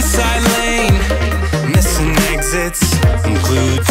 inside lane, missing exits. Include.